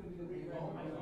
Oh my God.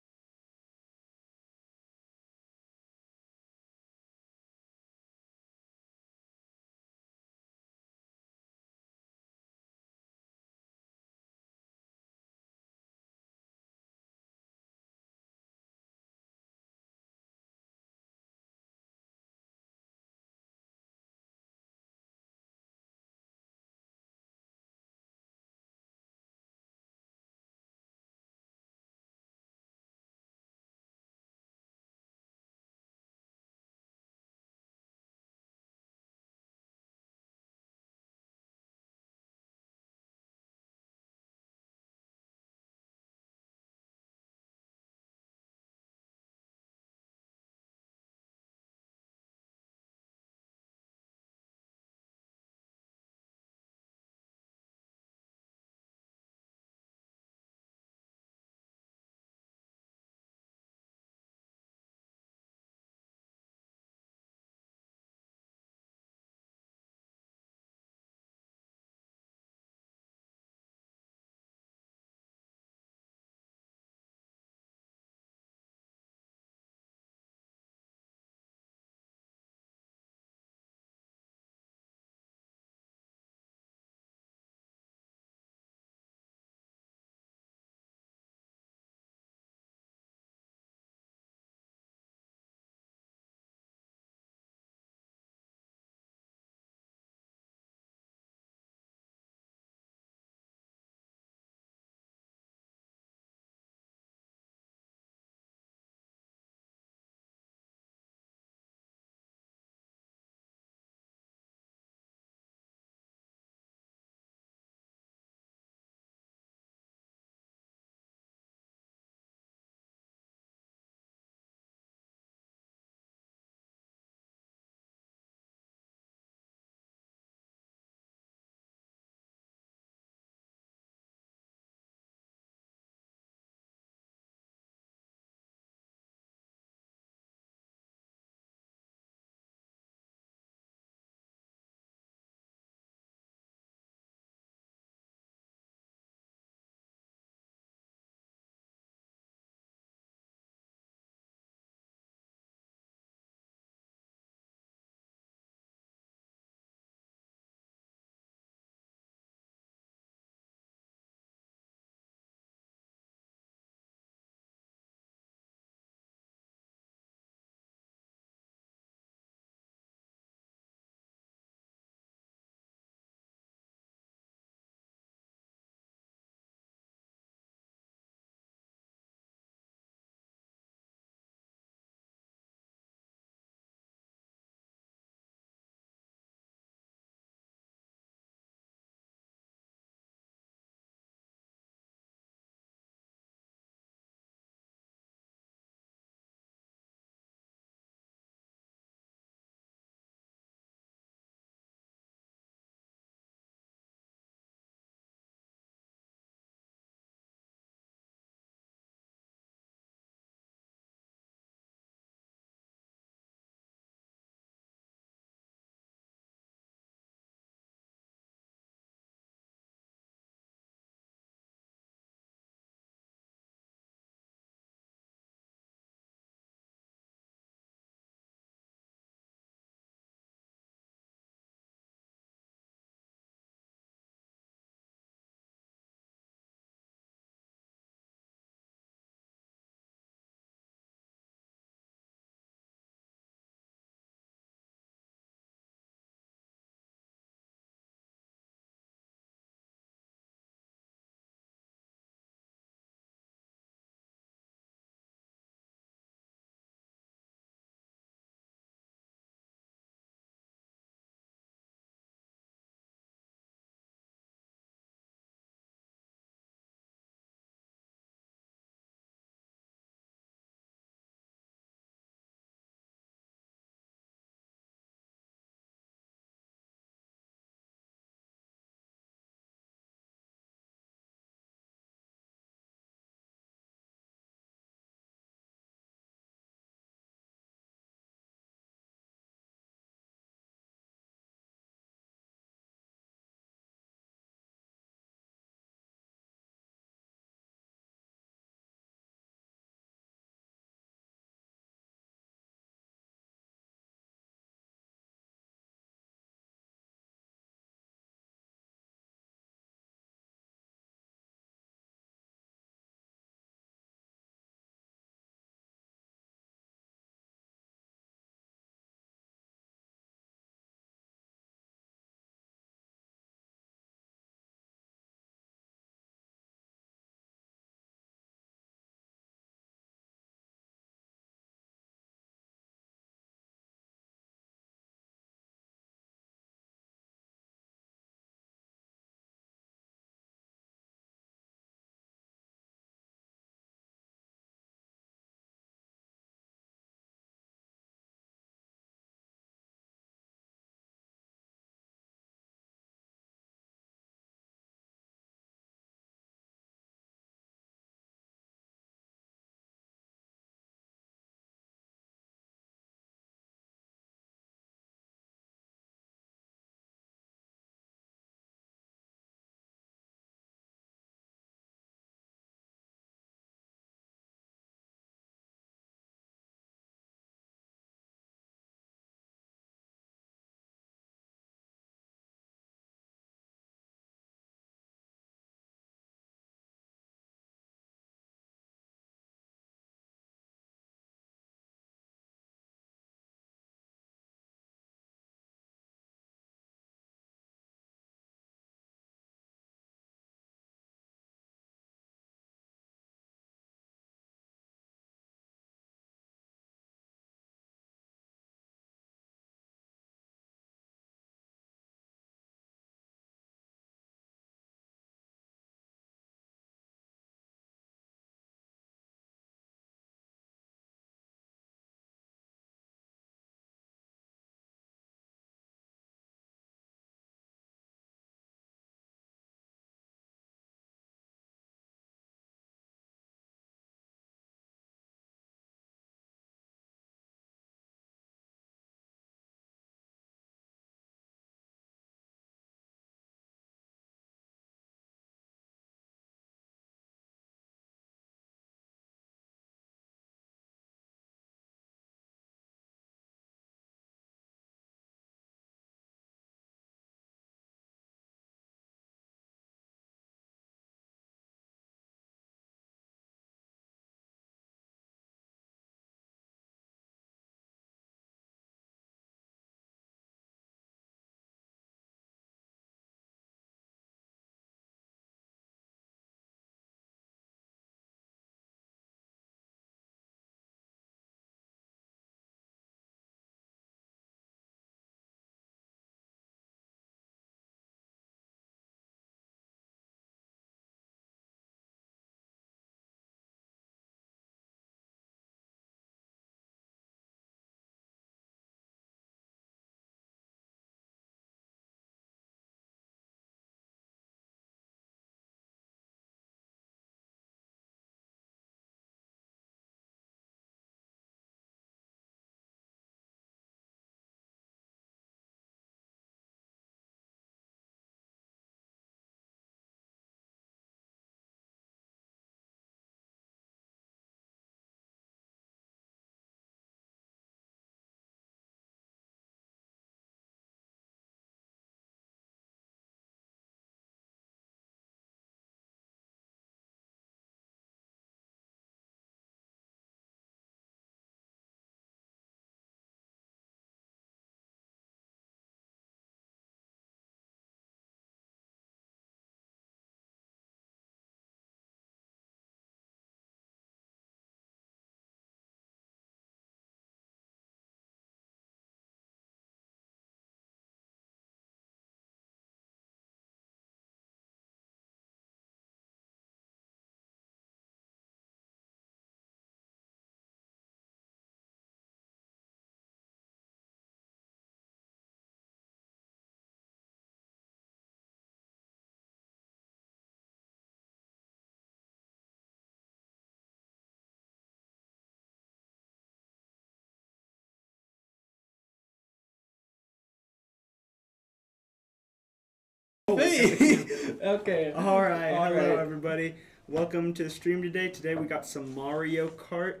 Hey. okay. All right, All hello right. everybody. Welcome to the stream today. Today we got some Mario Kart.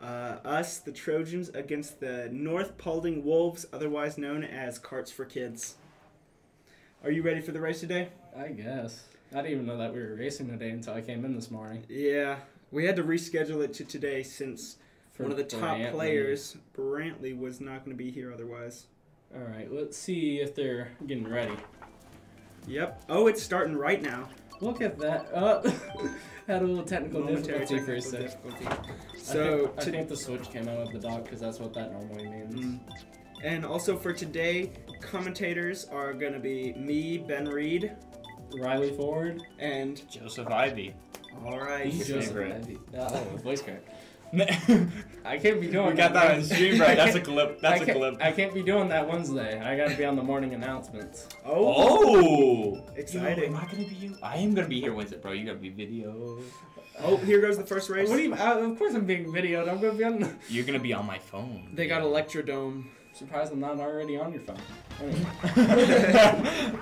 Uh, us, the Trojans, against the North Paulding Wolves, otherwise known as Carts for Kids. Are you ready for the race today? I guess. I didn't even know that we were racing today until I came in this morning. Yeah, we had to reschedule it to today since For one of the top Brantley. players, Brantley, was not going to be here otherwise. All right, let's see if they're getting ready. Yep. Oh, it's starting right now. Look at that. Oh, had a little technical Momentary difficulty for a technical sec. difficulty. I So, think, I think the switch came out of the dock because that's what that normally means. Mm. And also for today, commentators are going to be me, Ben Reed, Riley Ford. and Joseph Ivy. all right. He's Joseph favorite. Ivy. Oh, voice crack. We I can't be doing We got that on stream, right? That's a clip. That's a clip. I can't be doing that Wednesday. I gotta be on the morning announcements. Oh, Oh, Exciting. Yo, am I gonna be you? I am gonna be here Wednesday, bro. You gotta be video. oh, here goes the first race. What do you? Uh, of course I'm being videoed. I'm gonna be on. The... You're gonna be on my phone. They got Electrodrome. Surprised I'm not already on your phone.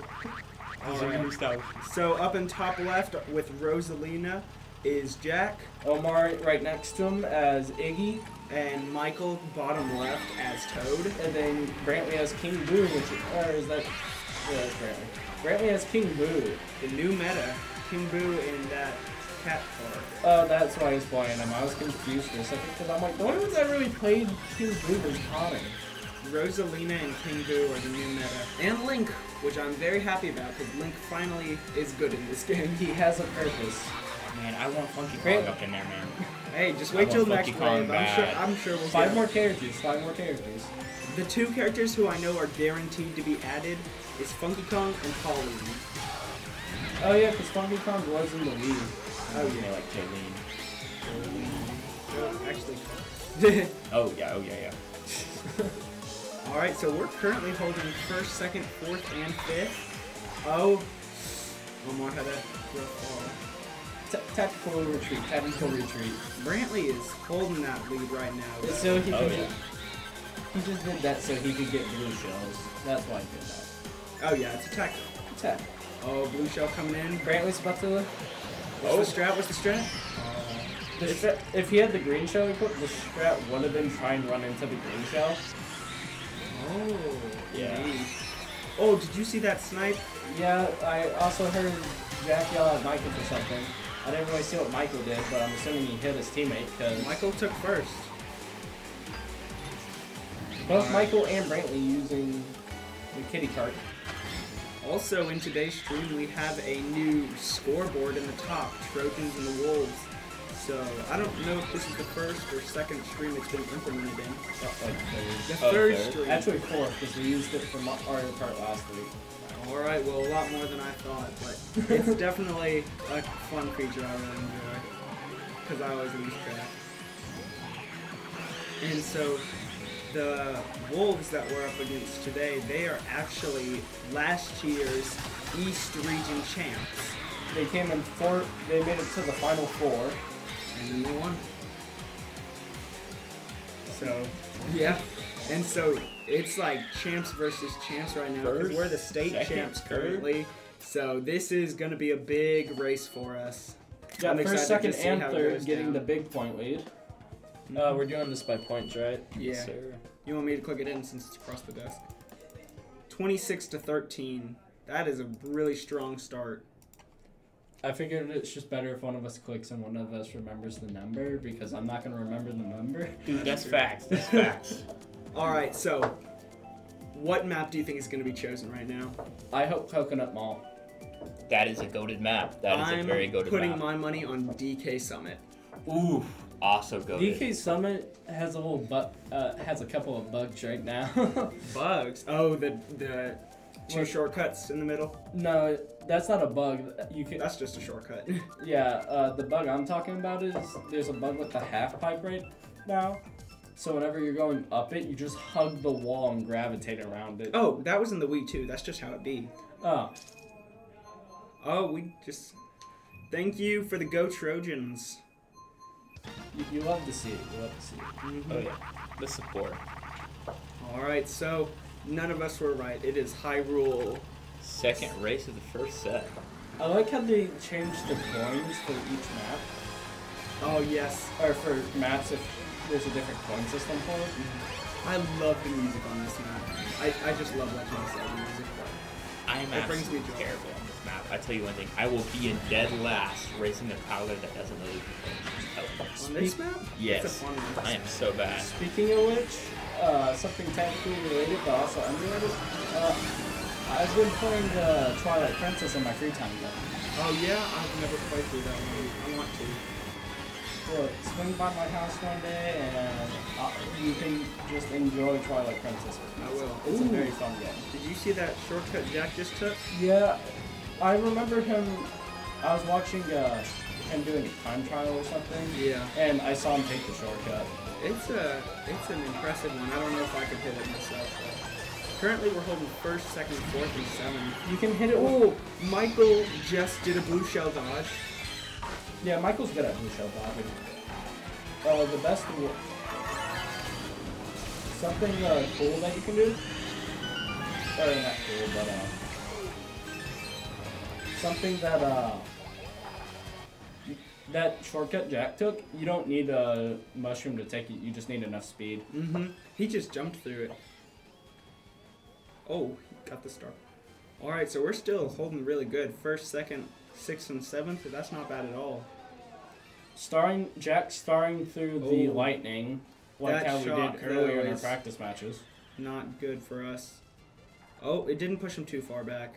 All right. So up in top left with Rosalina is Jack, Omar right next to him as Iggy, and Michael bottom left as Toad. and then Brantley as King Boo, which is or is that? Yeah, that's Brantley. Brantley has King Boo. The new meta, King Boo in that cat car. Oh, uh, that's why I was playing him. I was confused for a second because I'm like, the only ones I really played King Boo was Conning. Rosalina and King Boo are the new meta. And Link, which I'm very happy about because Link finally is good in this game. He has a purpose. Man, I want Funky Great. Kong up in there, man. Hey, just I wait till the next Funky Kong wave. I'm sure. I'm sure we'll Five get more characters. Five more characters. The two characters who I know are guaranteed to be added is Funky Kong and Pauline. Oh yeah, because Funky Kong was in the lead. Oh Yeah, yeah. like Jolene. Actually. Oh yeah, oh yeah, yeah. All right, so we're currently holding first, second, fourth, and fifth. Oh, Omar had a rough fall. T- tactical retreat. Tactical retreat. Brantley is holding that lead right now. though. So he Oh, yeah. just, he just did that so he could get blue shells. That's why he did that. Oh yeah, it's attack. Attack. Oh, blue shell coming in. Brantley's about to. What's the oh. strat? What's the strat? Uh, the stra- if he had the green shell equipped, the strat would have been try and run into the green shell. Oh, Yeah. indeed. Oh, did you see that snipe? Yeah, I also heard Jack yell at Michael for something. I didn't really see what Michael did, but I'm assuming he hit his teammate because Michael took first. both Michael and Brantley using the kitty cart. Also, in today's stream, we have a new scoreboard in the top, Trojans and the Wolves. So, I don't know if this is the first or second stream it's been implemented in. Like The third. Oh, third third. stream. Actually fourth, because we used it for Mario Kart last week. Alright, well, a lot more than I thought, but it's definitely a fun feature I really enjoy. Because I always lose track. And so, the Wolves that we're up against today, they are actually last year's East Region champs. They came in four. They made it to the final four. And then they won. So, yeah. And so, it's like champs versus champs right now. Because First, we're the state second, champs third. currently. So, this is going to be a big race for us. Yeah, I'm first, excited second, to see and how third goes getting down. the big point lead. Uh, we're doing this by points, right? Yeah. Yes, sir. You want me to click it in since it's across the desk? 26 to 13. That is a really strong start. I figured it's just better if one of us clicks and one of us remembers the number because I'm not gonna remember the number. Dude, that's facts. That's facts. All right, so what map do you think is going to be chosen right now? I hope Coconut Mall. That is a goaded map. That is I'm a very goaded map. putting my money on DK Summit. Ooh, also goaded. DK Summit has a whole but uh, has a couple of bugs right now. Bugs. Oh, the the two What? shortcuts in the middle. no, that's not a bug. You can That's just a shortcut. yeah. Uh, the bug I'm talking about is there's a bug with the half pipe right now. So whenever you're going up it, you just hug the wall and gravitate around it. oh, that was in the Wii too. That's just how it be. Oh, Oh, we just thank you for the Go Trojans. you, you love to see it. You love to see it. Mhm. Oh yeah, the support. All right, so none of us were right. It is Hyrule Second race of the first set. I like how they changed the coins for each map, Oh yes, or for maps if there's a different coin system for it. Mm-hmm. I love the music on this map. I, I just love Legend of music. I'm It brings me absolutely joy. terrible on this map. I tell you one thing. I will be in dead last racing the powder that doesn't really On this map, Yes. it's a fun. I am so bad. Speaking of which, uh, something technically related but also unrelated. Uh, I've been playing uh, Twilight Princess in my free time though. Oh yeah, I've never played through that one. I want to. So swing by my house one day and uh, you can just enjoy Twilight Princess with me. I will. It's a very fun game. Did you see that shortcut Jack just took? Yeah, I remember him. I was watching uh, him doing a time trial or something, Yeah. and I saw him take the shortcut. It's a it's an impressive one. I don't know if I could hit it myself. But currently, we're holding first, second, fourth, and seventh. You can hit it. Oh, Michael just did a blue shell dodge. Yeah, Michael's good at blue shell dodging. Uh, the best something uh, cool that you can do. Or not cool, but uh, something that uh, that shortcut Jack took. You don't need a mushroom to take it. You just need enough speed. Mm-hmm. He just jumped through it. Oh, he got the star. All right, so we're still holding really good. First, second, sixth, and seventh. That's not bad at all. Starring Jack starring through the Oh. lightning, like how we did earlier in our practice matches. Not good for us. Oh, it didn't push him too far back.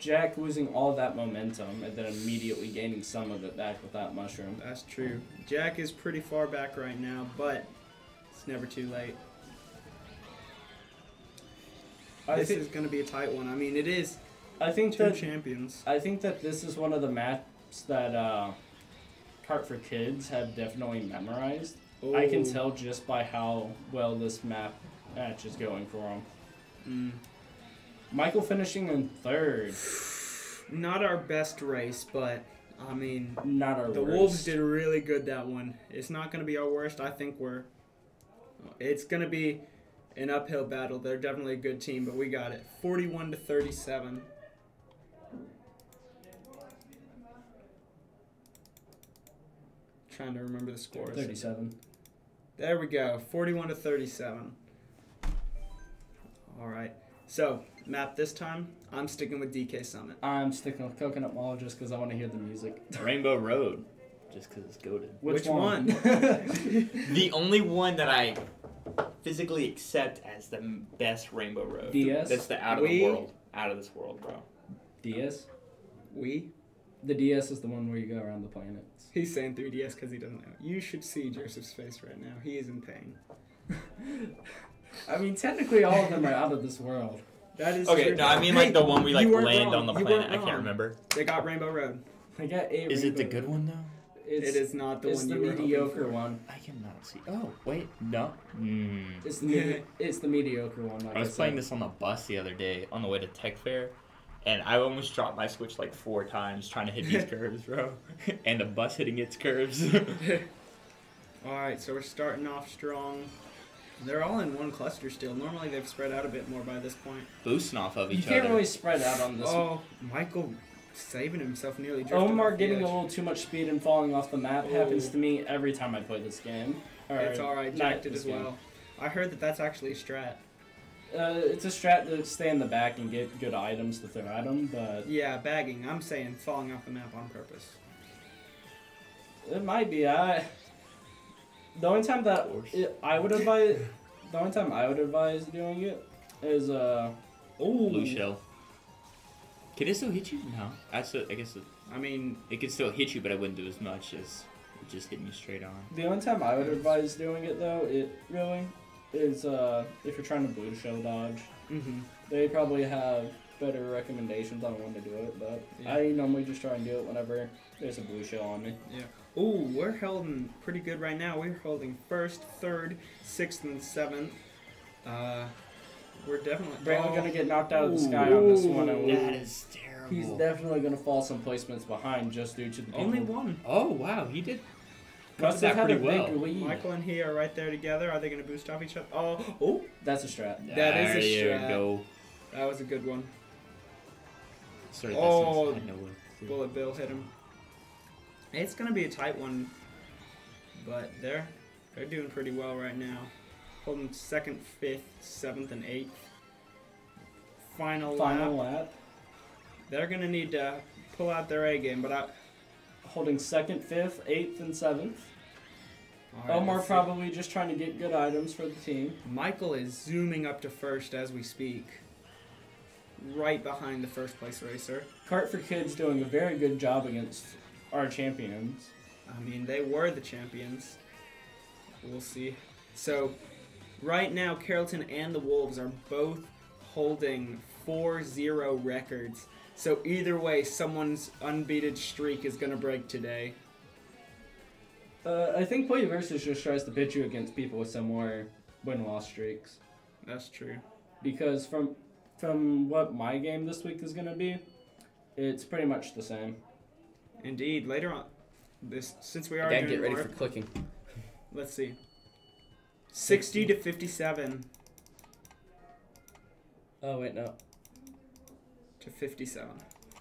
Jack losing all that momentum and then immediately gaining some of it back with that mushroom. That's true. Jack is pretty far back right now, but it's never too late. I this is going to be a tight one. I mean, it is I think two that champions. I think that this is one of the maps that uh, Cart for Kids have definitely memorized. I can Oh, tell just by how well this map match is going for them. mm, Michael finishing in third, not our best race, but I mean, not our the worst. Wolves did really good that one. It's not going to be our worst. I think we're. It's going to be an uphill battle. They're definitely a good team, but we got it. 41 to 37. Trying to remember the scores. Thirty-seven. There we go. 41 to 37. All right. So, map this time, I'm sticking with DK Summit. I'm sticking with Coconut Mall just because I want to hear the music. Rainbow Road. Just because it's goaded. Which one? The only one that I physically accept as the best Rainbow Road. DS? That's the out of We- the world. Out of this world, bro. DS. We? The DS is the one where you go around the planets. He's saying 3DS because he doesn't know. You should see Joseph's face right now. He is in pain. I mean, technically, all of them are out of this world. That is Okay, true. no, I mean like the one we like land wrong. on the You planet. I can't remember. They got Rainbow Road. I got a. Is it the good one though? It's, it is not the it's one the you mediocre for. one. I cannot see. Oh wait, no. Mm. It's the medi- it's the mediocre one. Like I was said. playing this on the bus the other day on the way to Tech Fair, and I almost dropped my switch like four times trying to hit these curves, bro. And the bus hitting its curves. All right, so we're starting off strong. They're all in one cluster still. Normally they've spread out a bit more by this point. Boosting off of each other. You can't other. really spread out on this. Oh, Michael saving himself nearly. drifted Omar off the getting edge. a little too much speed and falling off the map happens to me every time I play this game. Or It's all right. not Jack did as game. well. I heard that that's actually a strat. Uh, it's a strat to stay in the back and get good items to throw at them, but Yeah, bagging. I'm saying falling off the map on purpose. it might be. I the only time that it, I would advise the only time I would advise doing it is uh Blue shell. Can it still hit you? No. A, I guess it, I mean, it could still hit you, but I wouldn't do as much as it just hitting you straight on. the only time I would advise doing it though it really is uh if you're trying to blue shell dodge. hmm They probably have better recommendations on when to do it, but Yeah. I normally just try and do it whenever there's a blue shell on me. Ooh, we're holding pretty good right now. We're holding first, third, sixth, and seventh. Uh, we're definitely. Brandon oh, gonna get knocked out of the Ooh. sky on this one. Ooh. That is terrible. he's definitely gonna fall some placements behind just due to the people. only one. Oh wow, he did. Must that pretty well. lead. Michael and he are right there together. Are they gonna boost off each other? Oh, oh, That's a strat. That is a there strat. you go. that was a good one. Absurd Oh, distance. I had no clue. Bullet Bill hit him. It's gonna be a tight one, but they're they're doing pretty well right now. Holding second, fifth, seventh, and eighth. Final, Final lap. lap. They're gonna need to pull out their A game, but I. Holding second, fifth, eighth, and seventh. all right, Omar let's see. probably just trying to get good items for the team. Michael is zooming up to first as we speak. Right behind the first place racer. Cart for Kids doing a very good job against our champions. I mean, they were the champions. We'll see. So, right now, Carrollton and the Wolves are both holding 4 0 records. So, either way, someone's unbeaten streak is going to break today. Uh, I think Play Versus just tries to pitch you against people with similar win loss streaks. That's true. Because from from what my game this week is gonna be, it's pretty much the same. Indeed, later on, this since we are Again, doing get ready more- for clicking. let's see. 60 to 57 Oh wait, no. to 57.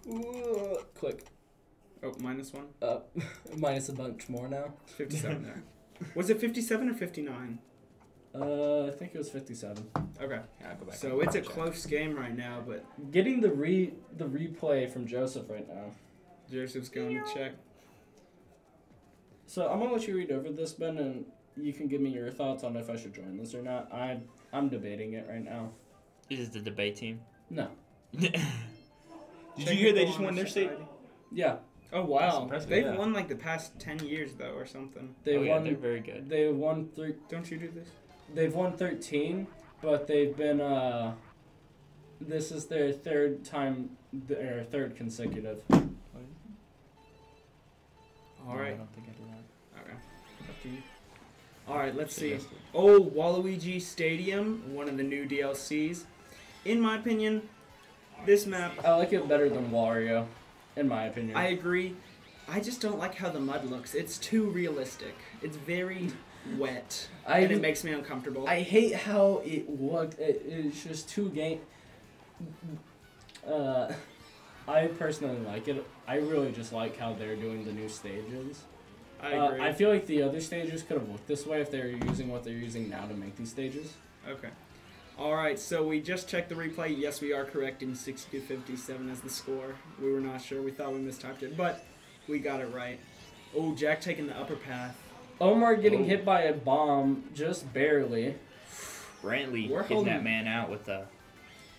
Ooh, click Oh, minus one? up. Minus a bunch more now. 57 there. Was it 57 or 59? Uh, I think it was fifty-seven. Okay. Yeah, go back So it's a check. close game right now, but Getting the re the replay from Joseph right now. Joseph's going to check. So I'm gonna let you read over this, Ben, and you can give me your thoughts on if I should join this or not. I I'm debating it right now. Is it the debate team. No. Did you hear they just won their state? Yeah, Oh wow, impressive, they've yeah. won like the past ten years though, or something. they oh, yeah, won. they're very good. They won three. Don't you do this? They've won 13, but they've been uh. This is their third time, their third consecutive. All No, I right. don't think I did that. Okay. Up to you. All right. Let's see. Oh, Waluigi Stadium, one of the new DLCs. In my opinion, this map, I like it better than Wario, in my opinion. I agree. I just don't like how the mud looks. It's too realistic. It's very wet, I and it makes me uncomfortable. I hate how it looked. It, it's just too game. Uh, I personally like it. I really just like how they're doing the new stages. I Uh, agree. I feel like the other stages could have looked this way if they were using what they're using now to make these stages. Okay. All right, so we just checked the replay. Yes, we are correct in 60 to 57 as the score. We were not sure. We thought we mistyped it, but we got it right. Oh, Jack taking the upper path. Omar getting Oh. hit by a bomb just barely. Brantley We're hitting holding- that man out with the.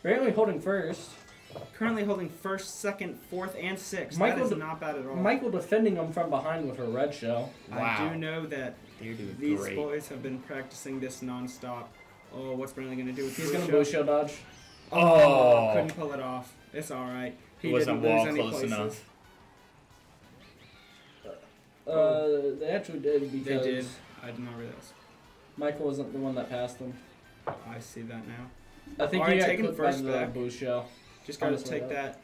Apparently holding first. Currently holding first, second, fourth, and sixth. Michael that is de- not bad at all. Michael defending him from behind with her red shell. I do know that these great. boys have been practicing this nonstop. Oh, what's Brantley gonna do with He's gonna shot? blue shell dodge. Oh, Oh. couldn't pull it off. It's all right. He It wasn't wall close places. enough. Uh, they actually did They because did. I did not realize. Michael wasn't the one that passed them. I see that now. I think Alright, he got taking clipped by first the back. blue shell. Just gotta Honestly, take yeah. that.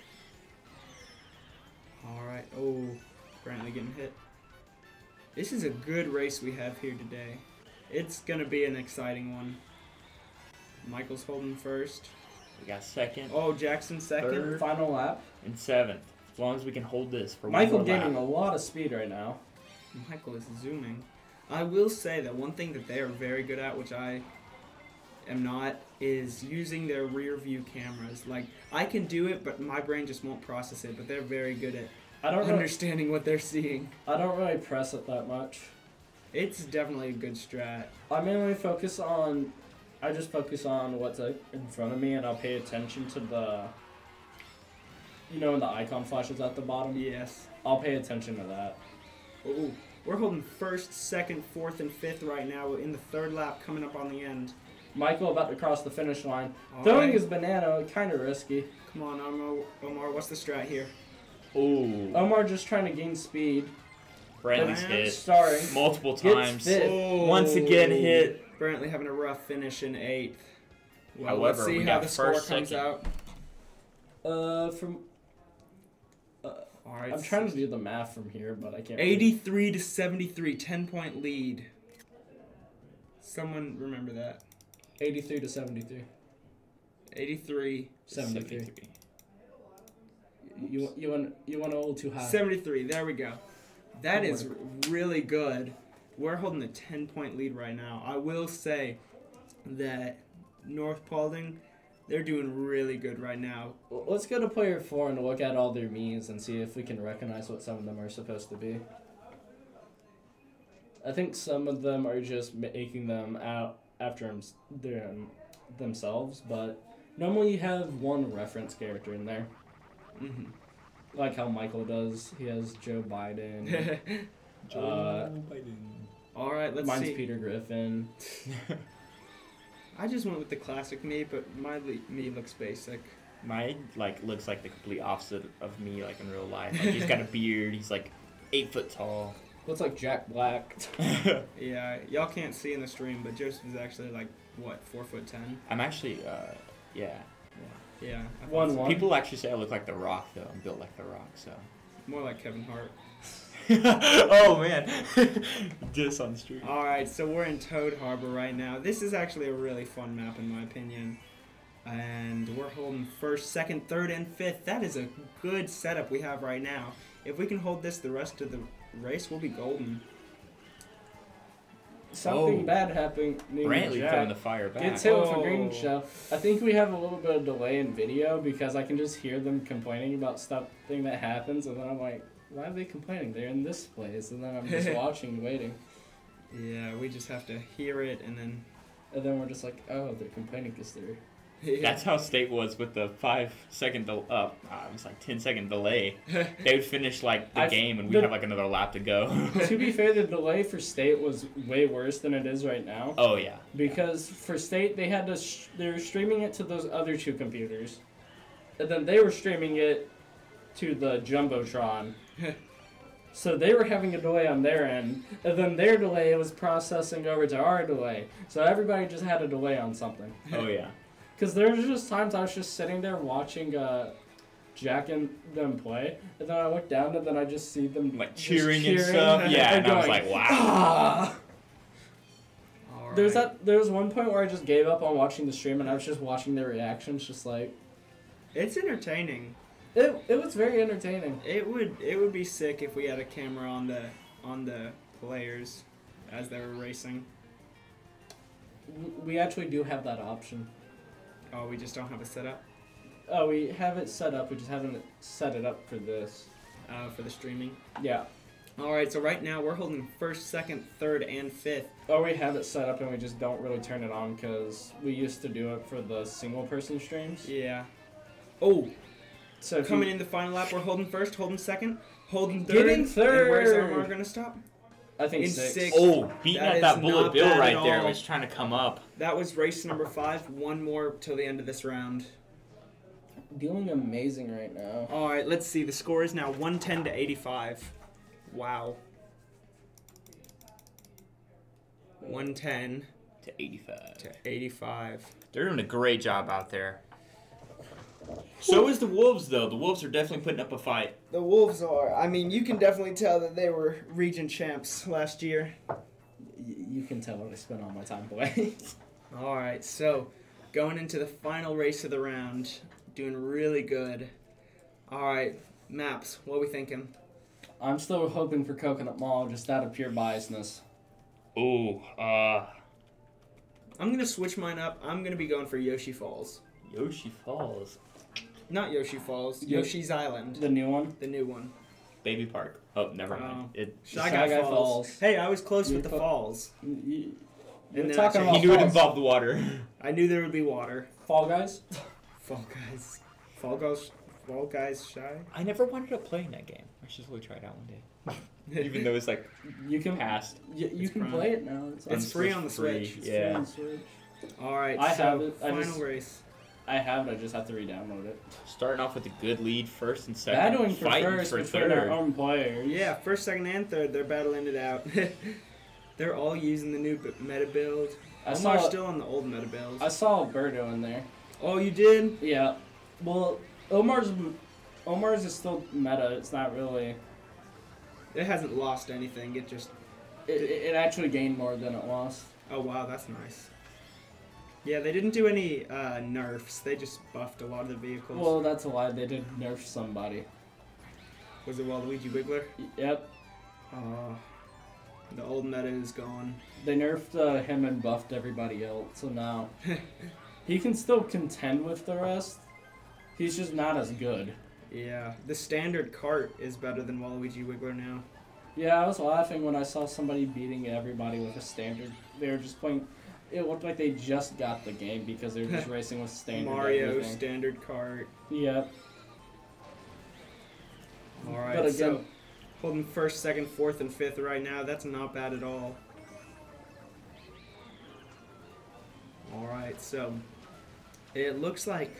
All right. Oh, Brantley getting hit. This is a good race we have here today. It's gonna be an exciting one. Michael's holding first. We got second Oh, Jackson second. Third. Final lap. and seventh. As long as we can hold this for Michael one more gaining lap. a lot of speed right now. Michael is zooming. I will say that one thing that they are very good at, which I am not, is using their rear view cameras. Like I can do it, but my brain just won't process it. But they're very good at I don't really, understanding what they're seeing. I don't really press it that much. It's definitely a good strat. I mainly focus on. I just focus on what's in front of me, and I'll pay attention to the. You know, when the icon flashes at the bottom, Yes. I'll pay attention to that. Ooh. We're holding first, second, fourth, and fifth right now in the third lap coming up on the end. Michael about to cross the finish line, All throwing right. his banana, kind of risky. Come on, Omar. Omar, what's the strat here? Ooh. Omar just trying to gain speed, Brantley's Bam. hit starring. multiple times. fit. Once again hit. Brantley having a rough finish in eighth. Well, However, let's see we how got the score first, comes out. Uh, from All right. I'm trying to do the math from here, but I can't. 83 to 73, 10 point lead. Someone remember that. 83 to 73. 83. 73. You You you went you went a little too high. 73. There we go. That is really good. We're holding a 10 point lead right now. I will say that North Paulding, they're doing really good right now. Let's go to player four and look at all their means and see if we can recognize what some of them are supposed to be. I think some of them are just making them out after them, them themselves, but normally you have one reference character in there, hmm like how Michael does. He has Joe Biden. Joe Uh, Biden. All right, let's Mine's see. Peter Griffin. I just went with the classic me, but my le- me looks basic. My like looks like the complete opposite of me, like in real life. Like, he's got a beard. He's like eight foot tall. Looks like Jack Black. Yeah, y'all can't see in the stream, but Joseph is actually like what four foot ten. I'm actually, uh, yeah. Yeah, I thought One so. one. People actually say I look like The Rock, though. I'm built like The Rock, so. More like Kevin Hart. oh man, just on the street. All right, so we're in Toad Harbor right now. This is actually a really fun map in my opinion. And we're holding first, second, third, and fifth. That is a good setup we have right now. If we can hold this the rest of the race, we'll be golden. Something Oh. bad happening. Brantley Jack. throwing the fire back. Gets hit with a Oh. green shell. I think we have a little bit of delay in video because I can just hear them complaining about something that happens, and then I'm like, why are they complaining? They're in this place, and then I'm just watching, and waiting, Yeah, we just have to hear it and then. and then we're just like, oh, they're complaining because they're. That's how state was with the five second, del- uh, uh, it was like 10 second delay. They would finish like the I've- game and we'd the- have like another lap to go. to be fair, the delay for state was way worse than it is right now oh yeah. because for state they had to sh- they were streaming it to those other two computers, and then they were streaming it to the jumbotron. So they were having a delay on their end, and then their delay was processing over to our delay. So everybody just had a delay on something. Oh yeah. Because there's just times I was just sitting there watching uh, Jack and them play, and then I look down and then I just see them Like just cheering, and cheering stuff. Yeah, and and I was like, wow. Ah! All There's that. There was one point where I just gave up on watching the stream, and I was just watching their reactions, just like It's entertaining. it. It was very entertaining. It would it would be sick if we had a camera on the on the players as they were racing. We actually do have that option. Oh, we just don't have a setup Oh, we have it set up. We just haven't set it up for this. uh, for the streaming. Yeah. All right, so right now we're holding first, second, third, and fifth. Oh, we have it set up and we just don't really turn it on because we used to do it for the single person streams. Yeah. Oh, So coming you, in the final lap, we're holding first, holding second, holding third. Getting And where's third. Omar gonna stop? I think in six. six. Oh, beating That at that bullet bill right there all. was trying to come up. That was race number five. One more till the end of this round. Doing amazing right now. All right, let's see. The score is now 110 to 85. Wow. 110 To 85. to 85. They're doing a great job out there. So is the Wolves, though. The Wolves are definitely putting up a fight. The Wolves are. I mean, you can definitely tell that they were region champs last year. Y- you can tell what I spent all my time playing. All right, so going into the final race of the round, doing really good. All right, maps. What are we thinking? I'm still hoping for Coconut Mall just out of pure biasness. Ooh, uh, I'm gonna switch mine up. I'm gonna be going for Yoshi Falls. Yoshi Falls. Not Yoshi Falls. Yo- Yoshi's Island, The new one. the new one. Baby Park. Oh, never oh. mind. Oh. It, Shy, Shy Guy, Guy Falls. Falls. Hey, I was close You with the fu- falls. Y- y- And You're talking I about he knew it falls. involved water. I knew there would be water. Fall Guys. Fall Guys. Fall Guys. Fall Guys Shy. I never wanted to play in that game. I should really try it out one day. Even though it's like You can past. y- you can Prime. play it now. It's, It's free on the free, Switch. it's yeah. free on Switch. All right, I so have it. I final just- race. I have it. I just have to re-download it. Starting off with a good lead, first and second. Battling for fighting first for third. our own players. Yeah, first, second, and third. They're battling it out. they're all using the new meta build. I Omar's saw. still on the old meta build. I saw Alberto in there. oh, you did? Yeah. Well, Omar's Omar's is still meta. It's not really. It hasn't lost anything. It just. It, it it actually gained more than it lost. Oh wow, that's nice. Yeah, they didn't do any uh, nerfs. They just buffed a lot of the vehicles. Well, that's a lie. They did nerf somebody. Was it Waluigi Wiggler? Yep. Uh, the old meta is gone. They nerfed uh, him and buffed everybody else, so now he can still contend with the rest. He's just not as good. Yeah, the standard cart is better than Waluigi Wiggler now. Yeah, I was laughing when I saw somebody beating everybody with a standard. They were just playing. It looked like they just got the game because they were just racing with standard. Mario everything. standard cart. Yep. All right, But so holding first, second, fourth, and fifth right now. That's not bad at all. All right, so it looks like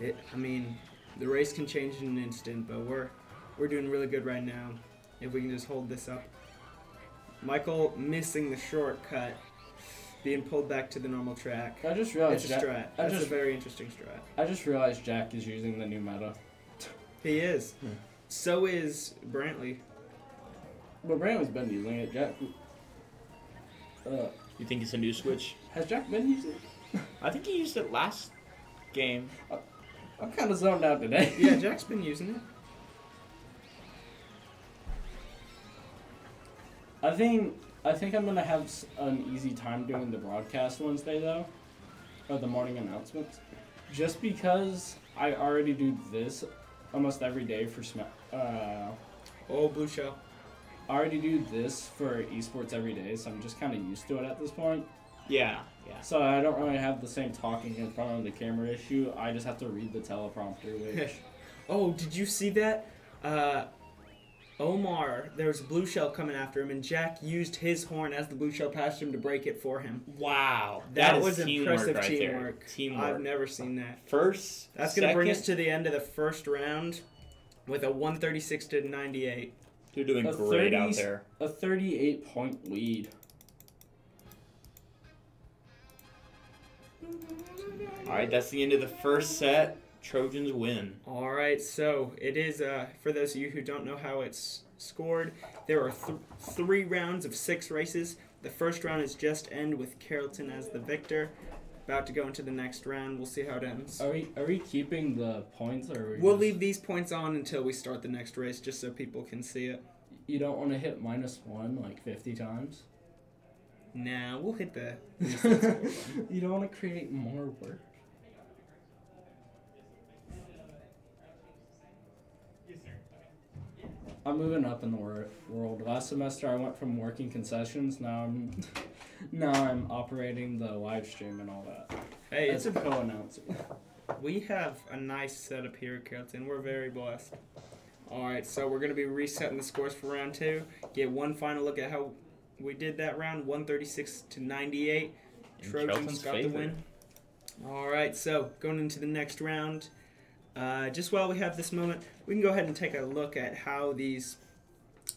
it. I mean, the race can change in an instant, but we're we're doing really good right now. If we can just hold this up. Michael missing the shortcut, being pulled back to the normal track. I just realized It's a Jack, strat. I That's just a very interesting strat. I just realized Jack is using the new meta. He is. Hmm. So is Brantley. But Brandon's been using it. Jack. Uh, You think it's a new switch? has Jack been using it? I think he used it last game. I'm kind of zoned out today. Yeah, Jack's been using it. I think I think I'm gonna have an easy time doing the broadcast Wednesday though, or the morning announcements, just because I already do this almost every day for Sma- uh, Oh, Blue Shell. I already do this for esports every day, so I'm just kind of used to it at this point. Yeah, yeah. So I don't really have the same talking in front of the camera issue. I just have to read the teleprompter, which Oh, did you see that? Uh, Omar, there was a blue shell coming after him, and Jack used his horn as the blue shell passed him to break it for him. Wow, that was teamwork impressive right there. teamwork. Teamwork. I've never seen that. First, That's gonna bring us to the end of the first round with a 136 to 98. You're doing A great out there. a 38 point lead. All right, that's the end of the first set. Trojans win. All right, so it is. Uh, for those of you who don't know how it's scored, there are th- three rounds of six races. The first round is just end with Carrollton as the victor. About to go into the next round. We'll see how it ends. Are we are we keeping the points or are we We'll just- leave these points on until we start the next race, just so people can see it. You don't want to hit minus one like 50 times? Nah, we'll hit the. you don't want to create more work. I'm moving up in the wor- world. Last semester I went from working concessions. Now I'm now I'm operating the live stream and all that. Hey, It's it's a a. co-announcer. We have a nice setup here at Carrollton. We're very blessed. All right, so we're gonna be resetting the scores for round two. Get one final look at how we did that round. 136 to 98. In Trojans Carrollton's got the win. All right, so going into the next round, uh, just while we have this moment, we can go ahead and take a look at how these,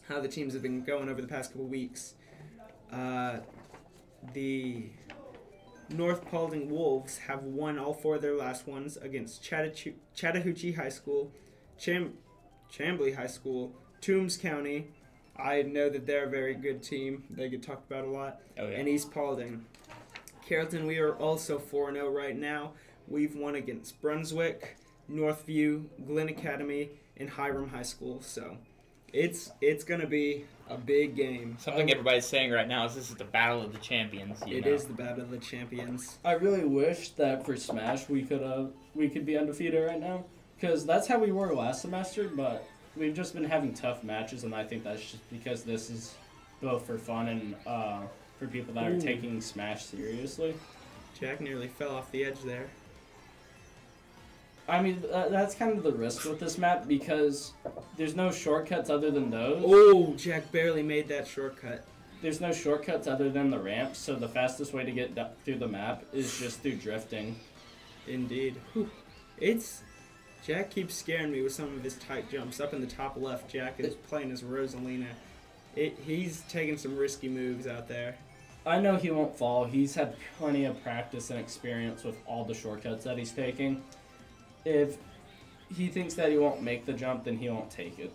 how the teams have been going over the past couple weeks. Uh, the North Paulding Wolves have won all four of their last ones against Chattahoo- Chattahoochee High School, Cham- Chamblee High School, Toombs County. I know that they're a very good team. They get talked about a lot Oh yeah. and East Paulding. Carrollton, we are also 4 0 right now. We've won against Brunswick, Northview, Glen Academy, and Hiram High School. So it's it's going to be a big game. Something everybody's saying right now is this is the battle of the champions. You It know? is the battle of the champions. I really wish that for Smash we could uh we could be undefeated right now because that's how we were last semester. But we've just been having tough matches, and I think that's just because this is both for fun and uh, for people that are Ooh. taking Smash seriously. Jack nearly fell off the edge there. I mean, uh, that's kind of the risk with this map because there's no shortcuts other than those. Oh, Jack barely made that shortcut. There's no shortcuts other than the ramps, so the fastest way to get through the map is just through drifting. Indeed. Whew. It's Jack keeps scaring me with some of his tight jumps. Up in the top left, Jack is playing as Rosalina. It, he's taking some risky moves out there. I know he won't fall. He's had plenty of practice and experience with all the shortcuts that he's taking. If he thinks that he won't make the jump, then he won't take it.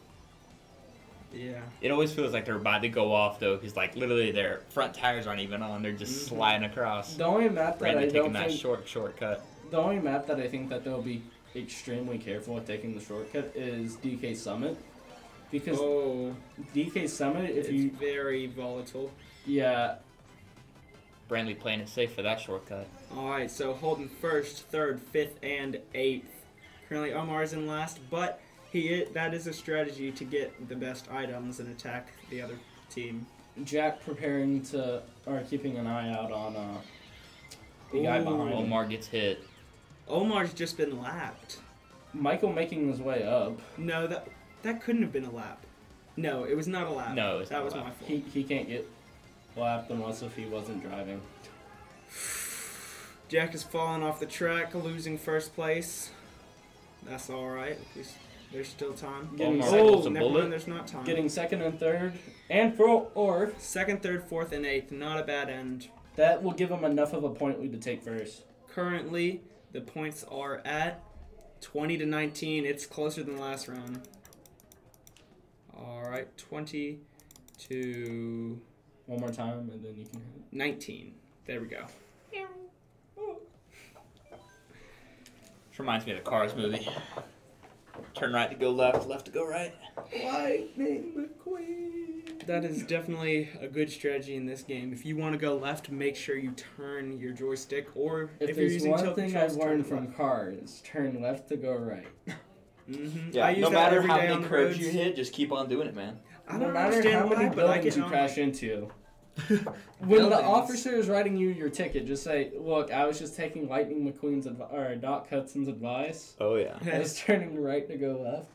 Yeah. It always feels like they're about to go off though, because like literally their front tires aren't even on; they're just Mhm. sliding across. The only map that Randy I taking don't that think short shortcut. the only map that I think that they'll be extremely careful with taking the shortcut is DK Summit. Because Oh, DK Summit, if it's you very volatile. yeah, Brantley playing it safe for that shortcut. All right, so holding first, third, fifth, and eighth. Currently, Omar's in last, but he that is a strategy to get the best items and attack the other team. Jack preparing to or keeping an eye out on uh the guy Ooh. behind him. Omar gets hit. Omar's just been lapped. Michael making his way up. No, that that couldn't have been a lap. No, it was not a lap. No, it's that not a was lap. my fault. He he can't get lapped unless if he wasn't driving. Jack has fallen off the track, losing first place. That's all right. At there's still time. Getting Omar second, rolls never mind, there's not time. getting second and third, and for or second, third, fourth, and eighth. Not a bad end. that will give him enough of a point lead to take first. Currently, the points are at 20 to 19. It's closer than last round. All right, 20 to One more time, and then you can. hit. 19. There we go. Which reminds me of the Cars movie. Turn right to go left, left to go right. Lightning McQueen. That is definitely a good strategy in this game. If you want to go left, make sure you turn your joystick, or If, if, you're there's using one tilt thing controls, I've turn learned from left. cars, turn left to go right. Mhm. Yeah, I use no that matter every how many on the curbs you hit, just keep on doing it, man. I no don't matter understand how why, many but I buildings get you on. crash into. when the officer is writing you your ticket, just say, "Look, I was just taking Lightning McQueen's advi- or Doc Hudson's advice. Oh yeah. I was turning right to go left."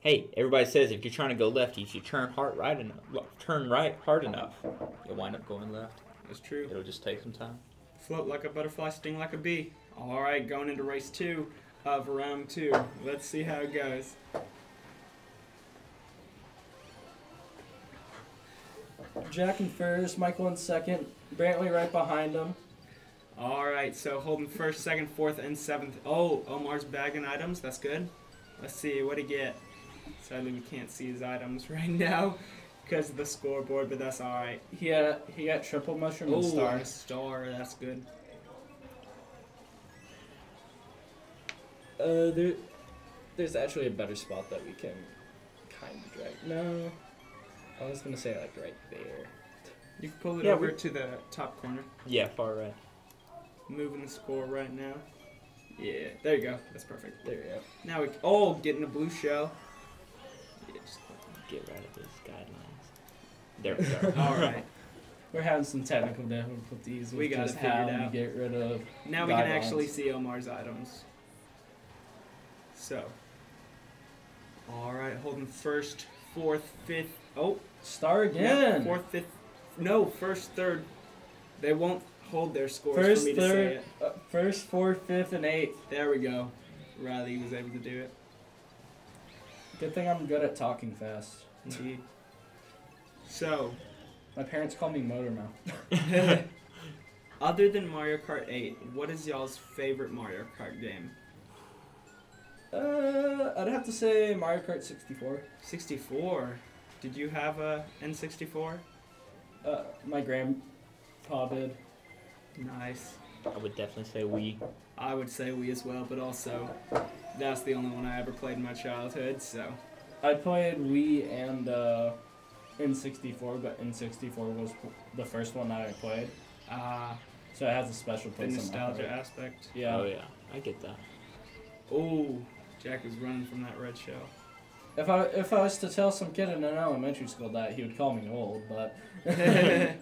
Hey, everybody says if you're trying to go left, you should turn hard right enough. Turn right hard enough. You'll wind up going left. That's true. It'll just take some time. Float like a butterfly, sting like a bee. All right, going into race two of round two. Let's see how it goes. Jack in first, Michael in second, Brantley right behind him. All right, so holding first, second, fourth, and seventh. Oh, Omar's bagging items. That's good. Let's see what he get. Sadly, we can't see his items right now because of the scoreboard, but that's all right. He had he got triple mushroom Oh, and star. a star. That's good. Uh, there, there's actually a better spot that we can kind of drag. No, I was gonna say like right there. You can pull it Yeah, over we- to the top corner. Yeah, far right. Moving the score right now. Yeah, there you go. That's perfect. There you go. Now we oh getting a blue shell. Yeah, just Get right of those guidelines. There we go. all right. We're having some technical difficulties. We with got it just how figured we out. get rid of. Now we can Guidelines. actually see Omar's items. So. All right, holding first, fourth, fifth. Oh, Star yeah, again. fourth, fifth. No, first, third. They won't hold their scores First, for me to say it. uh, first, fourth, fifth, and eighth. There we go. Riley was able to do it. Good thing I'm good at talking fast. Indeed. So, My parents call me Motor Mouth. other than Mario Kart 8, what is y'all's favorite Mario Kart game? Uh, I'd have to say Mario Kart 64. 64. Did you have a N64? Uh, my grandpa did. Nice. I would definitely say we. I would say we as well, but also that's the only one I ever played in my childhood, so. I played Wii and uh, N64, but N64 was the first one that I played, Ah, so it has a special the place in my nostalgia heart. aspect. Yeah. Oh yeah, I get that. Oh, Jack was running from that red shell. If I if I was to tell some kid in an elementary school that, he would call me old, but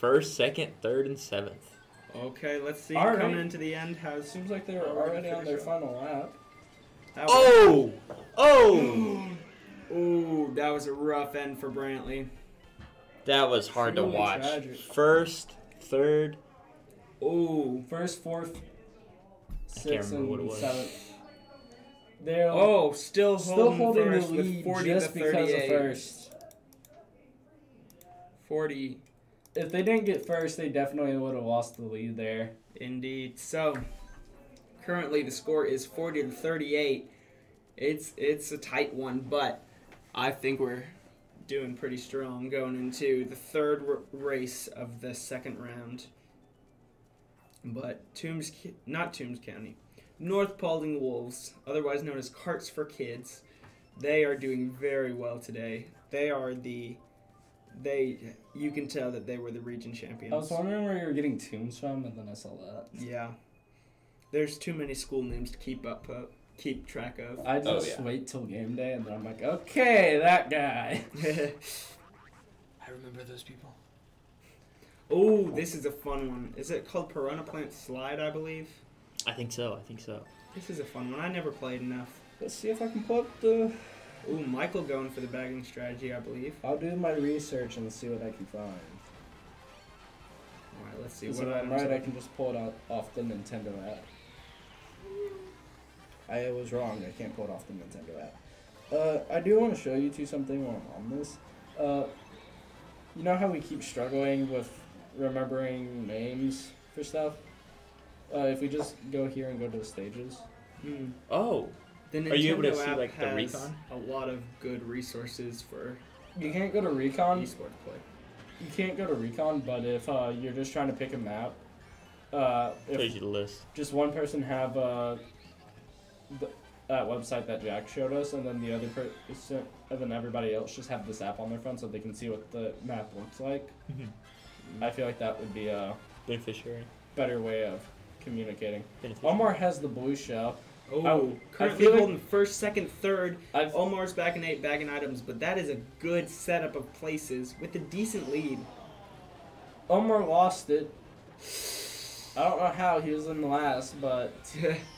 First, second, third, and seventh. okay, let's see. All right. Coming into the end, it how's. seems like they were Already already on their finished final lap. That Oh! Oh! Ooh, that was a rough end for Brantley. That was hard to watch. tragic. First, third. Ooh. First, fourth, I can't sixth, remember what it and was. seventh. They're Oh, still still holding, the lead 40 just because of first. 40, If they didn't get first, they definitely would have lost the lead there. indeed. So, currently the score is 40 to 38. It's it's a tight one, but I think we're doing pretty strong going into the third race of the second round. But Toombs, not Toombs County, North Paulding Wolves, otherwise known as Carts for Kids. They are doing very well today. They are the they you can tell that they were the region champions. I was wondering where you were getting Toombs from, and then I saw that. Yeah. There's too many school names to keep up uh, keep track of. I Oh, just yeah. wait till game day, and then I'm like, okay, that guy. I remember those people. oh, this is a fun one. Is it called Piranha Plant Slide, I believe? I think so. I think so. This is a fun one. I never played enough. Let's see if I can pull up the. Ooh, Michael going for the bagging strategy, I believe. I'll do my research and see what I can find. Alright, let's see. Because What if I'm right, I can just pull it out off the Nintendo app. I was wrong. I can't pull it off the Nintendo app. Uh, I do want to show you two something while I'm on this. Uh, you know how we keep struggling with remembering names for stuff? Uh, if we just go here and go to the stages. Hmm. Oh, The Nintendo Are you able to see, app like, the has recon? a lot of good resources for You can't go to Recon. esport play. You can't go to Recon, but if uh, you're just trying to pick a map, uh, if the list. just one person have uh, the, that website that Jack showed us, and then the other person, and then everybody else just have this app on their phone so they can see what the map looks like. I feel like that would be a Beneficiary. better way of communicating. Beneficiary. Omar has the blue shell. Oh, I currently feel like- holding first, second, third. I've Omar's back in eight, bagging items, but that is a good setup of places with a decent lead. Omar lost it. I don't know how he was in the last, but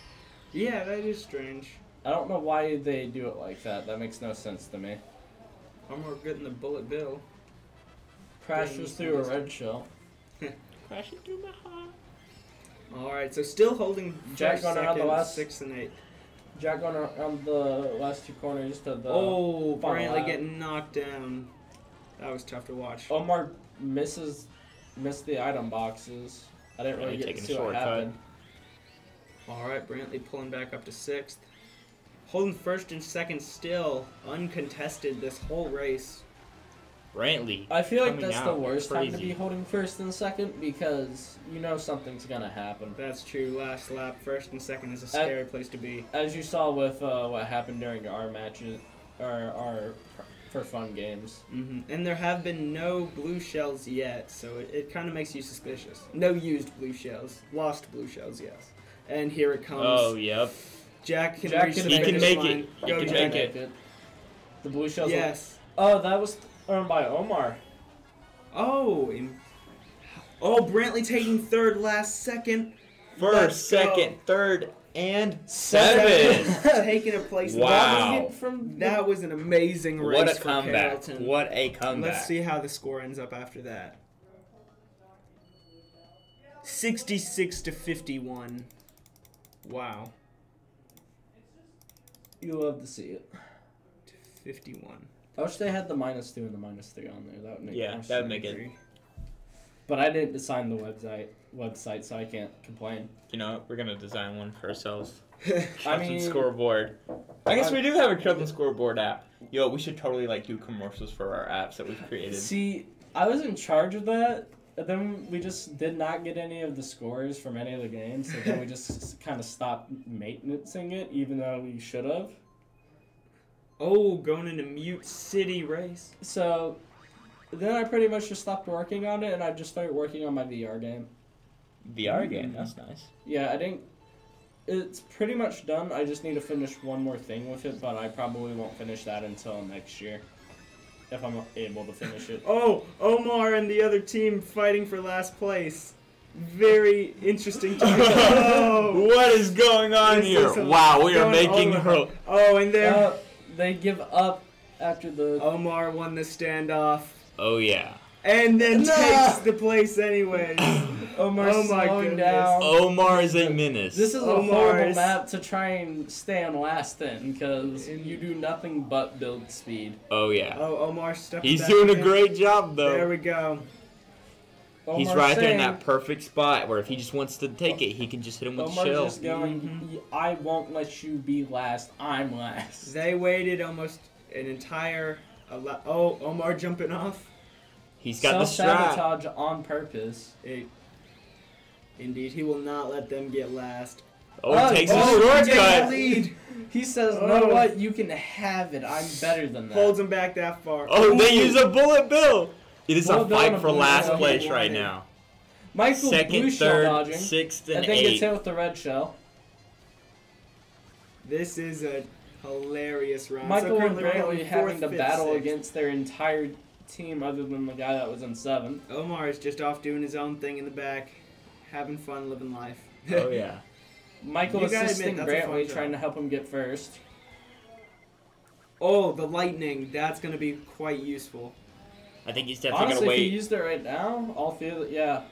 yeah, that is strange. I don't know why they do it like that. That makes no sense to me. Omar getting the bullet bill. Crashes through a red shell. Crashing through my heart. All right, so still holding Jack first, going around the last- sixth, and eighth. Jack going around the last two corners to the. oh, final Brantley lap. getting knocked down. That was tough to watch. Omar misses missed the item boxes. I didn't really Yeah, get to see what happened. All right, Brantley pulling back up to sixth. Holding first and second still, uncontested this whole race. Brantley. I feel like Coming that's the out worst time to be holding first and second because you know something's gonna happen. That's true. Last lap, first and second is a scary place to be. As you saw with uh, what happened during our matches, or our for fun games. hmm And there have been no blue shells yet, so it, it kind of makes you suspicious. No used blue shells. Lost blue shells, yes. And here it comes. Oh, yep. Jack can Jack reach can the make. He can line. make it. Go, He can Jack. make it. The blue shells. Yes. Oh, that was earned by Omar. Oh. in- Oh, Brantley taking third last second. First, Let's go. second, third, and Seven. seven. taking a place. Wow. That from That was an amazing race what a for comeback. Carrollton. What a comeback. Let's see how the score ends up after that. 66 to 51. Wow. you love to see it. To 51. I wish they had the minus two and the minus three on there. That would make Yeah, that would sense. make it. But I didn't design the website website, so I can't complain. You know, we're gonna design one for ourselves. I Captain mean- scoreboard. I guess I- we do have a Captain scoreboard app. Yo, we should totally like do commercials for our apps that we've created. See, I was in charge of that, and then we just did not get any of the scores from any of the games, so then we just kind of stopped maintaining it, even though we should have. Oh, going into Mute City race. So then I pretty much just stopped working on it, and I just started working on my VR game. VR game. That's nice. Yeah, I didn't. It's pretty much done. I just need to finish one more thing with it, but I probably won't finish that until next year. If I'm able to finish it. Oh, Omar and the other team fighting for last place. Very interesting. Oh, What is going on This here? is Wow, we are making her. oh, and there, Uh, they give up after the. Omar won the standoff. Oh yeah. And then No. takes the place anyways. Omar Oh my slowing goodness. down. Omar is a menace. This is a Omar horrible is- map to try and stay on last in, because you do nothing but build speed. oh yeah. Oh, Omar stepping He's back doing a again. great job though. There we go. He's Omar's right there in that perfect spot where if he just wants to take it, he can just hit him with the Omar's shell. just going, Mhm. I won't let you be last, I'm last. They waited almost an entire. A oh, Omar jumping off. He's got the strap. Self-sabotage on purpose. It, indeed, he will not let them get last. Oh, Oh, takes oh, a he takes the shortcut. lead. He says, Oh. "No, what? You can have it. I'm better than that." Holds him back that far. Oh, they use a bullet bill. It is a fight for last bill. place right wanted. now. Michael Second, blue shell third, dodging, sixth, and and then gets eighth. hit with the red shell. This is a hilarious round. Michael so and currently we're Brantley going having to battle sixth. against their entire team, other than the guy that was in seventh. Omar is just off doing his own thing in the back, having fun, living life. Oh yeah. Michael You assisting admit, that's a fun Brantley, trying to help him get first. oh, the lightning. That's going to be quite useful. I think he's definitely Honestly, gonna wait. if he used it right now, all feel it. Yeah,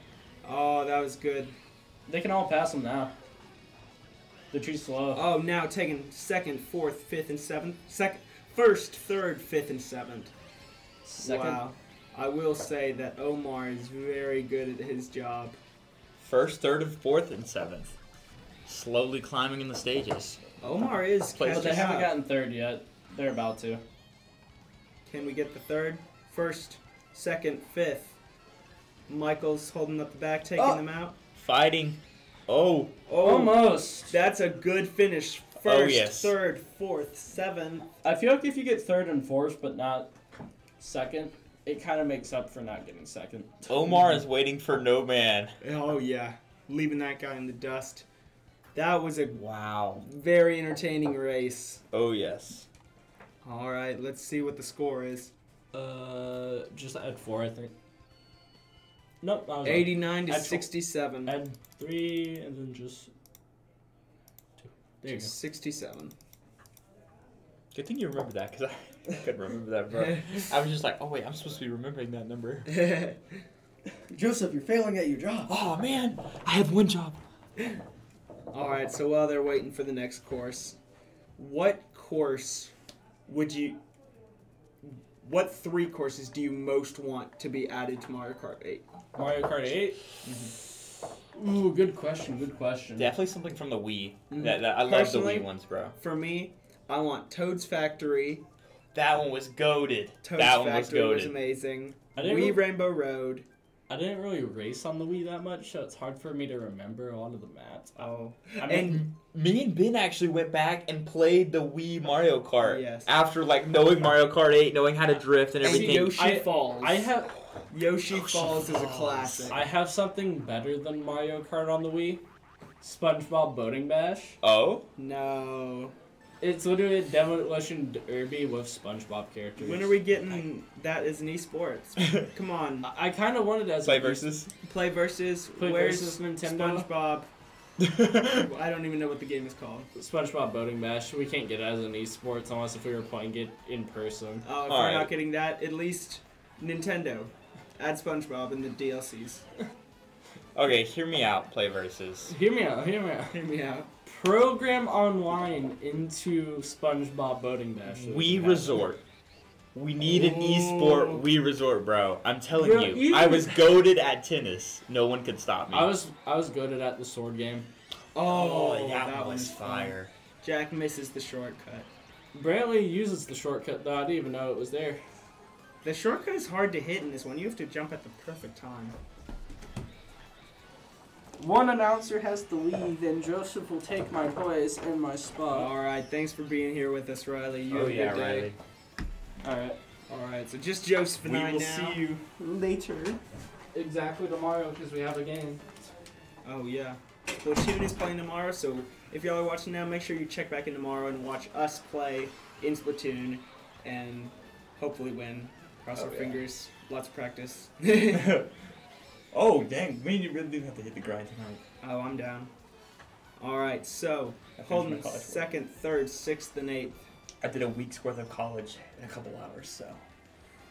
Oh, that was good. they can all pass him now. They're too slow. Oh, now taking second, fourth, fifth, and seventh. Second, first, third, fifth, and seventh. Second. Wow. I will say that Omar is very good at his job. First, third, and fourth, and seventh. Slowly climbing in the stages. Omar is Place But they haven't up. gotten third yet. They're about to. Can we get the third? First, second, fifth. Michael's holding up the back, taking Oh. them out. Fighting. Oh, Oh, Almost. That's a good finish. Oh, First, yes. third, fourth, seventh. I feel like if you get third and fourth, but not second, it kind of makes up for not getting second. Omar is waiting for no man. Oh yeah, leaving that guy in the dust. That was a Wow. very entertaining race. Oh yes. All right, let's see what the score is. Uh, just add four, I think. Nope, I was 89 to Add tw- 67. Add three, and then just two. There you go. 67. Good thing you remember that, because I couldn't remember that, bro. I was just like, oh wait, I'm supposed to be remembering that number. Joseph, you're failing at your job. Oh man, I have one job. All right, so while they're waiting for the next course, what course would you what three courses do you most want to be added to Mario Kart 8? Mario Kart 8? Ooh, good question, good question. Definitely something from the Wii. Mhm. That, that I love the Wii ones, bro. For me, I want Toad's Factory. That one was goaded. Toad's that one was Factory was, goaded. amazing. I didn't Wii re- Rainbow Road. I didn't really race on the Wii that much, so it's hard for me to remember a lot of the maps. Oh, I mean, and Me and Ben actually went back and played the Wii Mario Kart. Yes. After like knowing Mario Kart 8, knowing how to drift and and everything. Yoshi I- Falls. I have Yoshi, Yoshi Falls is a classic. I have something better than Mario Kart on the Wii. SpongeBob Boating Bash. Oh, no. It's literally a demolition derby with SpongeBob characters. When are we getting that as an esports? Come on. I, I kind of wanted it as play a versus. Play versus. Play Where's versus Nintendo. SpongeBob? I don't even know what the game is called. SpongeBob Boating Bash. We can't get it as an esports unless if we were playing it in person. Oh, if All we're right. not getting that, at least Nintendo. Add SpongeBob in the DLCs. okay, hear me out. Play versus. Hear me out. Hear me out. Hear me out. Program online into SpongeBob Boating Bash. we Wii can have Resort. We need an esport Ooh. Wii Resort, bro. I'm telling Bro, you. even- I was goaded at tennis. No one could stop me. I was I was good at the sword game. Oh, oh that, that was one's fun. fire. Jack misses the shortcut. Brantley uses the shortcut though. I didn't even know it was there. The shortcut is hard to hit in this one. You have to jump at the perfect time. One announcer has to leave, and Joseph will take my place and my spot. All right, thanks for being here with us, Riley. You oh have a oh, yeah, good day. Riley. All right. All right, so just Joseph and We I will now. see you. Later. Exactly tomorrow because we have a game. Oh yeah, Splatoon is playing tomorrow, so if y'all are watching now, make sure you check back in tomorrow and watch us play in Splatoon, and hopefully win. Cross Oh, our yeah. fingers. Lots of practice. oh dang, we really do have to hit the grind tonight. oh, I'm down. All right, so holding college work. second, third, sixth, and eighth. I did a week's worth of college in a couple hours, so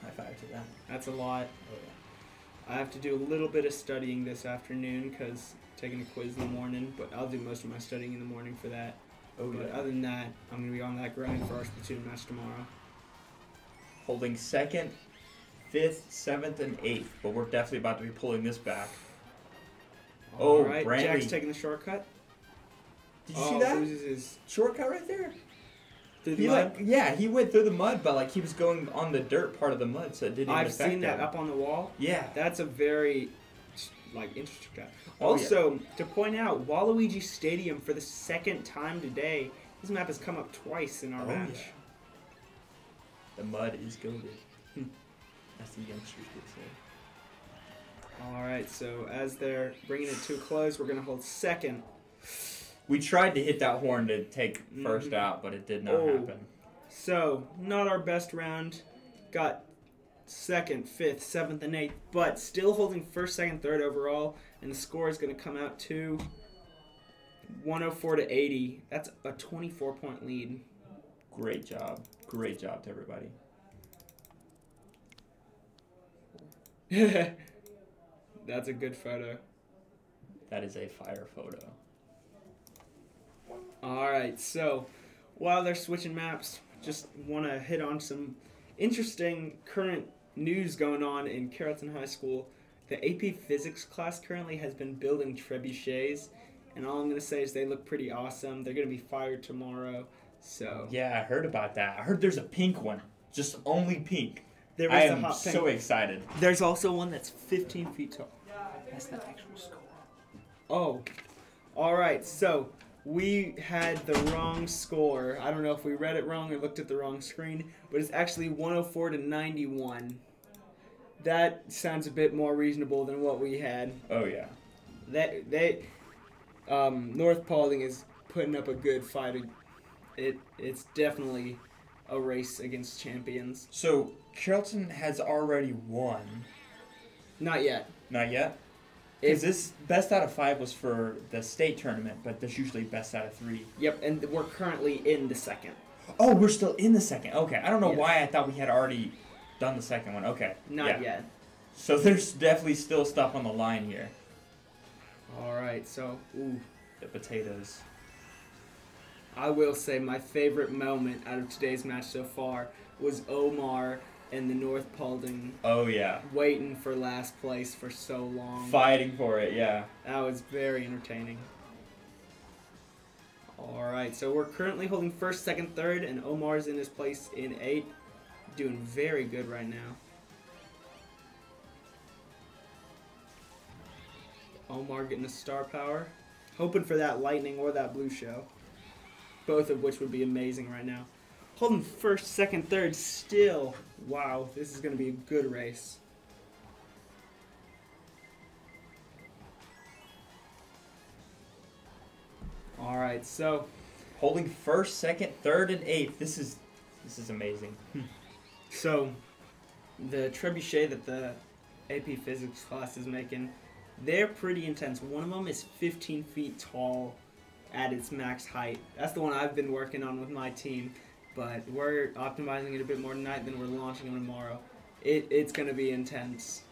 high five to that. That's a lot. Oh, I have to do a little bit of studying this afternoon because taking a quiz in the morning, but I'll do most of my studying in the morning for that. Oh but yeah. other than that, I'm gonna be on that grind for our Splatoon match tomorrow. Holding second, fifth, seventh, and eighth, but we're definitely about to be pulling this back. Oh, All right, Brantley. Jack's taking the shortcut. Did you oh, see that Loses his shortcut right there? through the He mud. like yeah, he went through the mud, but like he was going on the dirt part of the mud, so it didn't. I've seen that him. up on the wall. Yeah. That's a very like interesting guy. Oh, yeah. Also, to point out, Waluigi Stadium for the second time today. This map has come up twice in our Oh, match. yeah. The mud is goaded. That's the youngsters would say. All right, so as they're bringing it to a close, we're gonna hold second. We tried to hit that horn to take 1st Mhm. out, but it did not Oh. happen. So not our best round. Got second, fifth, seventh, and eighth, but still holding first, second, third overall. And the score is gonna come out to 104 to 80. That's a 24 point lead. Great job. Great job to everybody. That's a good photo. That is a fire photo. All right, so while they're switching maps, just want to hit on some interesting current news going on in Carrollton High School. The AP Physics class currently has been building trebuchets, and all I'm going to say is they look pretty awesome. They're going to be fired tomorrow, so Yeah, I heard about that. I heard there's a pink one. Just only pink. There I is a am hot pink. so excited. There's also one that's 15 feet tall. That's the actual score. Oh, all right. So we had the wrong score. I don't know if we read it wrong or looked at the wrong screen, but it's actually 104 to 91. That sounds a bit more reasonable than what we had. Oh yeah. That they, um, North Paulding is putting up a good fight. It it's definitely a race against champions. So Carrollton has already won. Not yet. Not yet. Because this best out of five was for the state tournament, but there's usually best out of three. yep, and we're currently in the second. Oh, we're still in the second. Okay, I don't know Yes. why I thought we had already done the second one. Okay, Not yeah. yet. So there's definitely still stuff on the line here. All right. So ooh. The potatoes. I will say my favorite moment out of today's match so far was Omar and the North Paulding Oh yeah, waiting for last place for so long. fighting for it. Yeah. That was very entertaining. Alright, so we're currently holding first, second, third, and Omar's in his place in eight, Doing very good right now. Omar getting a star power. Hoping for that lightning or that blue show. Both of which would be amazing right now. Holding first, second, third still. Wow, this is going to be a good race. Alright, so Holding first, second, third, and eighth. This is this is amazing. Hmm. So, the trebuchet that the AP Physics class is making, they're pretty intense. One of them is 15 feet tall at its max height. That's the one I've been working on with my team, but we're optimizing it a bit more tonight than we're launching them tomorrow. It, it's going to be intense.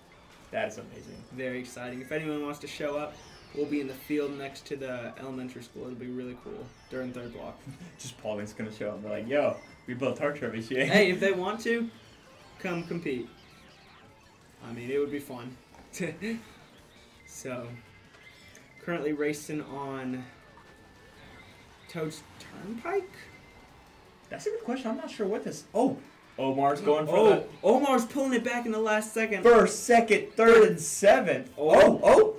That is amazing. Very exciting. If anyone wants to show up, we'll be in the field next to the elementary school. It'll be really cool during third block. Just Paulding's gonna show up and be like, "Yo, we built our trebuchet." hey, if they want to, come compete. I mean, it would be fun. so, currently racing on Toad's Turnpike. That's a good question. I'm not sure what this. Oh, Omar's oh, going for oh, Omar's pulling it back in the last second. first, second, third, and seventh. Oh. Oh,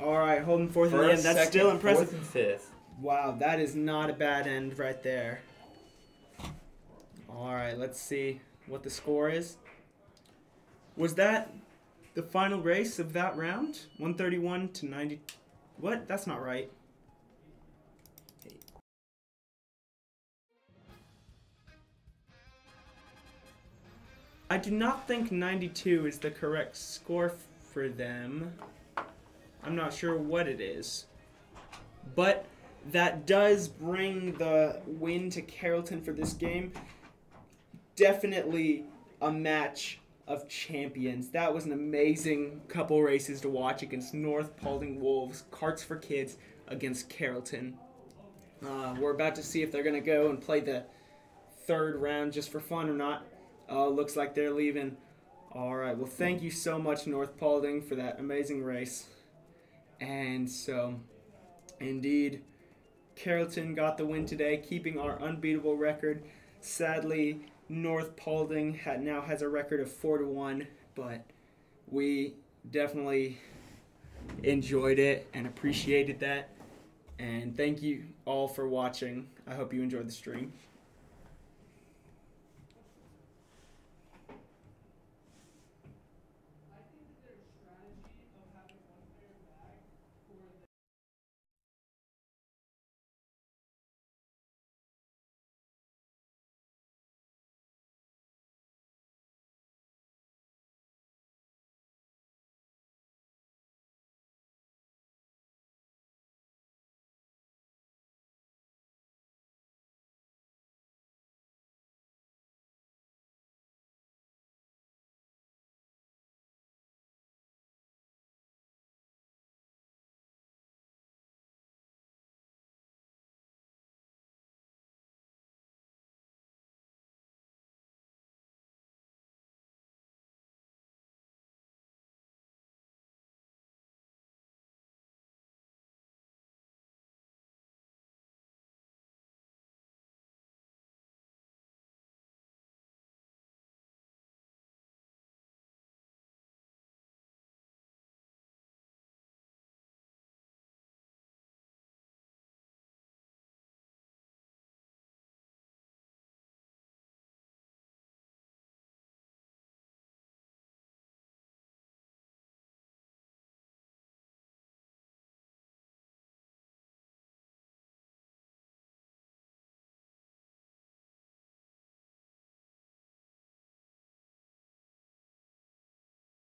oh. All right, holding fourth in the end. That's still impressive. Fourth and fifth. Wow, that is not a bad end right there. All right, let's see what the score is. Was that the final race of that round? 131 to 90. What? That's not right. I do not think 92 is the correct score for them. I'm not sure what it is. But that does bring the win to Carrollton for this game. Definitely a match of champions. That was an amazing couple races to watch against North Paulding Wolves, Carts for Kids against Carrollton. Uh, we're about to see if they're going to go and play the third round just for fun or not. Uh, looks like they're leaving. All right. Well, thank you so much, North Paulding, for that amazing race. And so, indeed, Carrollton got the win today, keeping our unbeatable record. Sadly, North Paulding now has a record of four to one, but we definitely enjoyed it and appreciated that. And thank you all for watching. I hope you enjoyed the stream.